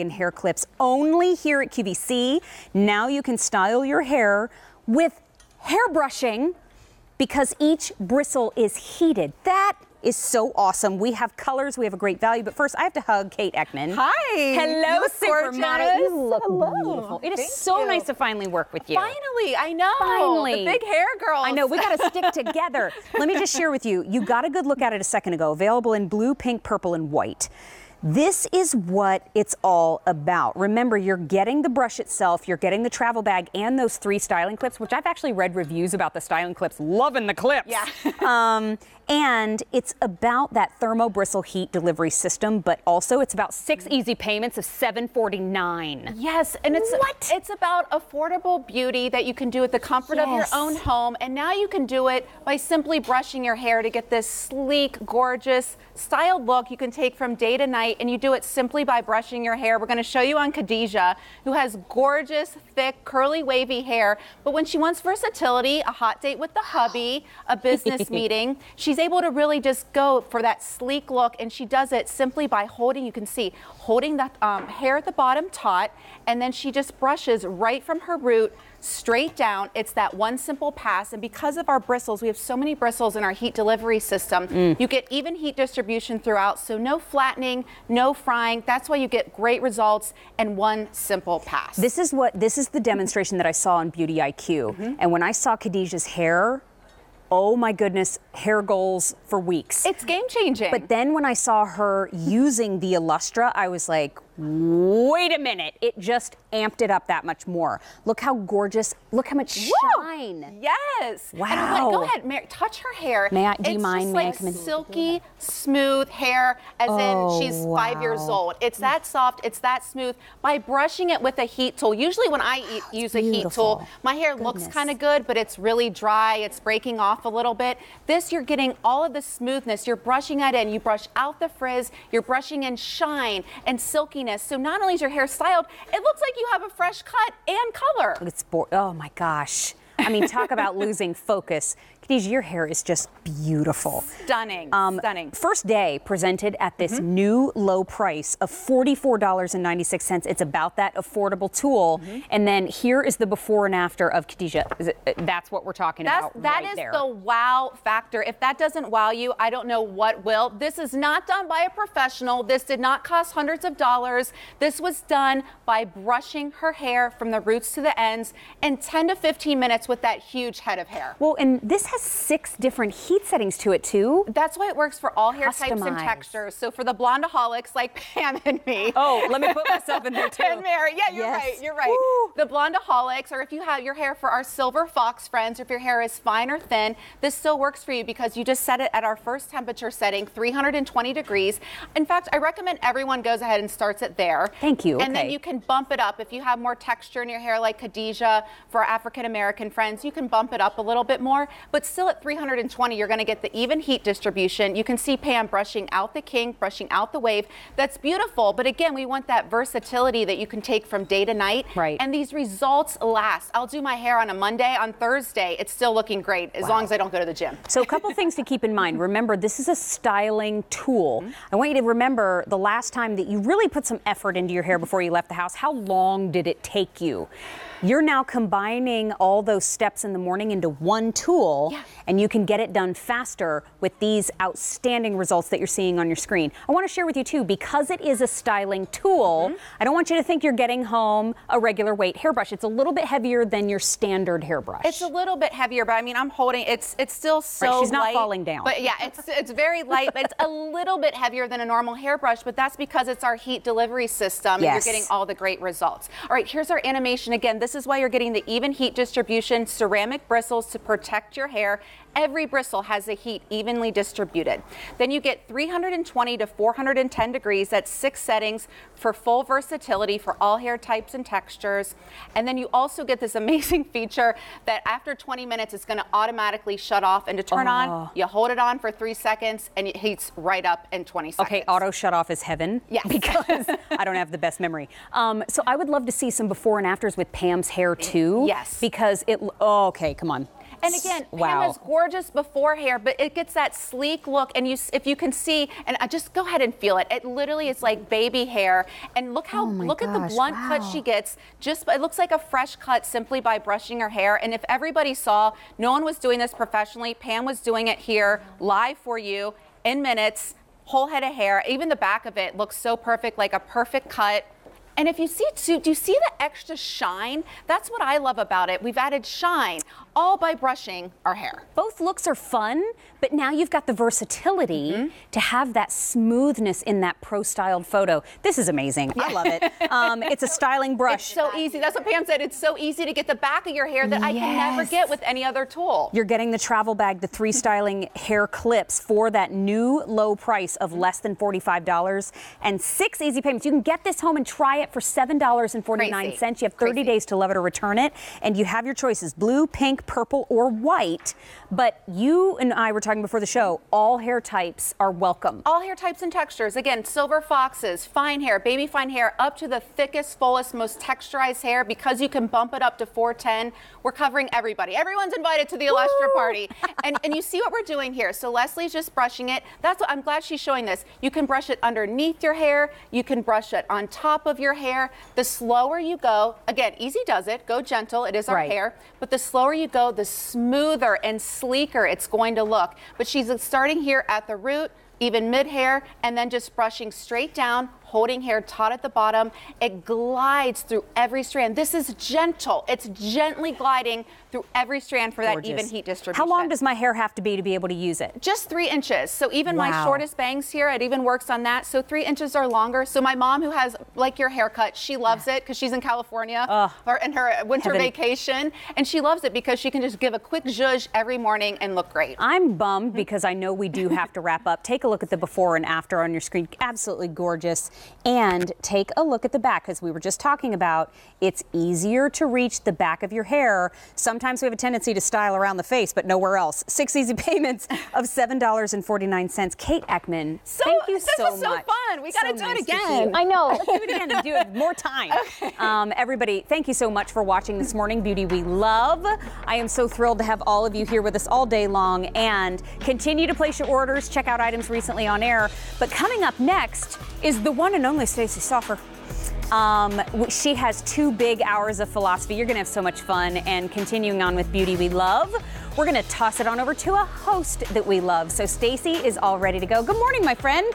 and hair clips only here at QVC. Now you can style your hair with hair brushing because each bristle is heated. That is so awesome. We have colors, we have a great value. But first, I have to hug Kate Eckman. Hi. Hello, You supermodel. You look Hello. beautiful. It is Thank so you. nice to finally work with you. Finally, I know. Finally. The big hair girl. I know, we got to stick together. Let me just share with you. You got a good look at it a second ago. Available in blue, pink, purple, and white. This is what it's all about. Remember, you're getting the brush itself, you're getting the travel bag, and those three styling clips, which I've actually read reviews about the styling clips. Loving the clips. Yeah. um, and it's about that thermo bristle heat delivery system, but also it's about six easy payments of 749. Yes, and it's What? it's about affordable beauty that you can do at the comfort of your own home, and now you can do it by simply brushing your hair to get this sleek, gorgeous, styled look you can take from day to night, and you do it simply by brushing your hair. We're going to show you on Khadijah, who has gorgeous, thick, curly, wavy hair, but when she wants versatility, a hot date with the hubby, a business meeting, she's able to really just go for that sleek look, and she does it simply by holding. You can see holding that um, hair at the bottom taut, and then she just brushes right from her root straight down. It's that one simple pass. And because of our bristles, we have so many bristles in our heat delivery system, Mm. you get even heat distribution throughout. So no flattening, no frying. That's why you get great results in one simple pass. This is what this is the demonstration that I saw on Beauty IQ. Mm-hmm. And when I saw Khadijah's hair, oh my goodness, hair goals for weeks. it's game changing. but then when I saw her using the Illustra, I was like, wait a minute. It just amped it up that much more. Look how gorgeous, look how much Woo! shine. Yes. And I'm Wow. like, go ahead, Mary, touch her hair. May I- do you it's mind? Just May I like come in? silky, smooth hair, as Oh, in she's five years old. It's that soft. It's that smooth. By brushing it with a heat tool. Usually, when I eat, use a heat tool, my hair looks kind of good, but it's really dry. It's breaking off a little bit. This, you're getting all of the smoothness. You're brushing it in. You brush out the frizz. You're brushing in shine and So not only is your hair styled, it looks like you have a fresh cut and color. It's bo- oh my gosh. I mean, talk about losing focus. Khadijah, your hair is just beautiful. Stunning. Um, Stunning. First day presented at this Mm-hmm. new low price of $44.96. It's about that affordable tool. Mm-hmm. And then here is the before and after of Khadijah. Is it- uh, That's what we're talking That's, about that right is there. the wow factor. If that doesn't wow you, I don't know what will. This is not done by a professional. This did not cost hundreds of dollars. This was done by brushing her hair from the roots to the ends in 10 to 15 minutes with that huge head of hair. well, and this has six different heat settings to it too. That's why it works for all hair types and textures. So for the blondeaholics like Pam and me. Oh, let me put myself in there too. And Mary, yeah, you're Yes. right. You're right. Woo. The blondeaholics, or if you have your hair for our silver fox friends, or if your hair is fine or thin, this still works for you because you just set it at our first temperature setting, 320 degrees. In fact, I recommend everyone goes ahead and starts it there. Thank you. And then you can bump it up if you have more texture in your hair, like Khadijah. For African American friends, you can bump it up a little bit more, but still at 320, you're going to get the even heat distribution. You can see Pam brushing out the king, brushing out the wave. That's beautiful. But again, we want that versatility that you can take from day to night. Right. And these results last. I'll do my hair on a Monday. On Thursday, it's still looking great as long as I don't go to the gym. So, a couple things to keep in mind. Remember, this is a styling tool. Mm-hmm. I want you to remember the last time that you really put some effort into your hair before you left the house. How long did it take you? You're now combining all those steps in the morning into one tool, Yeah. and you can get it done faster with these outstanding results that you're seeing on your screen. I want to share with you, too, because it is a styling tool, Mm-hmm. I don't want you to think you're getting home a regular weight hairbrush. It's a little bit heavier than your standard hairbrush. It's a little bit heavier, but I mean, I'm holding it's it's still so she's not light, falling down. But yeah, it's it's very light, but it's a little bit heavier than a normal hairbrush. But that's because it's our heat delivery system, and you're getting all the great results. All right, here's our animation again. This is why you're getting the even heat distribution, ceramic bristles to protect your hair. Every bristle has the heat evenly distributed. Then you get 320 to 410 degrees. That's six settings for full versatility for all hair types and textures. And then you also get this amazing feature that after 20 minutes, it's going to automatically shut off and to turn Oh. on. You hold it on for three seconds and it heats right up in 20 seconds. Okay, auto shut off is heaven. Yes. Because I don't have the best memory. Um, so I would love to see some before and afters with Pam's hair eh, too. Yes. Because it. Oh, okay, come on. And again, wow. Pam was gorgeous before hair, but it gets that sleek look. And you, if you can see, and I just go ahead and feel it. It literally is like baby hair. And look how, Oh look at the blunt wow. cut she gets. Just, it looks like a fresh cut simply by brushing her hair. And if everybody saw, no one was doing this professionally. Pam was doing it here live for you in minutes. Whole head of hair, even the back of it looks so perfect, like a perfect cut. And if you see, do do you see the extra shine? That's what I love about it. We've added shine, all by brushing our hair. Both looks are fun, but now you've got the versatility Mm-hmm. to have that smoothness in that pro styled photo. This is amazing. I love it. Um, it's a styling brush. It's so easy. That's what Pam said. It's so easy to get the back of your hair that I can never get with any other tool. You're getting the travel bag, the three styling hair clips for that new low price of less than $45 and six easy payments. You can get this home and try it for $7.49. Crazy. You have 30 Crazy. days to love it or return it. And you have your choices blue, pink, purple, or white. But you and I were talking before the show, all hair types are welcome. all hair types and textures. Again, silver foxes, fine hair, baby fine hair, up to the thickest, fullest, most texturized hair. Because you can bump it up to 410, we're covering everybody. Everyone's invited to the Illustra party. And, and you see what we're doing here. So Leslie's just brushing it. That's what I'm glad she's showing this. You can brush it underneath your hair. You can brush it on top of your hair. The slower you go, again, easy does it. Go gentle. It is our Right. hair. But the slower you go, the smoother and sleeker it's going to look. But she's starting here at the root, even mid hair, and then just brushing straight down, holding hair taut at the bottom. It glides through every strand. This is gentle. It's gently gliding through every strand for that even heat distribution. How long does my hair have to be to be able to use it? just three inches. So even my shortest bangs here, it even works on that. So three inches or longer. So my mom, who has like your haircut, she loves it because she's in California or in her winter Heaven. vacation, and she loves it because she can just give a quick zhuzh every morning and look great. I'm bummed because I know we do have to wrap up. Take a look at the before and after on your screen. Absolutely gorgeous. And take a look at the back because we were just talking about it's easier to reach the back of your hair. Sometimes we have a tendency to style around the face, but nowhere else. Six easy payments of $7.49. Kate Eckman, So- thank you so much. this so was so fun. We gotta do it nice to see again. I know. Let's do it again and do it more time. Um, everybody, thank you so much for watching this morning. Beauty we love. I am so thrilled to have all of you here with us all day long and continue to place your orders. Check out items recently on air. But coming up next is the one and only Stacey Stauffer. Um, she has two big hours of philosophy. You're going to have so much fun. And continuing on with Beauty We Love, we're going to toss it on over to a host that we love. So Stacy is all ready to go. Good morning, my friend.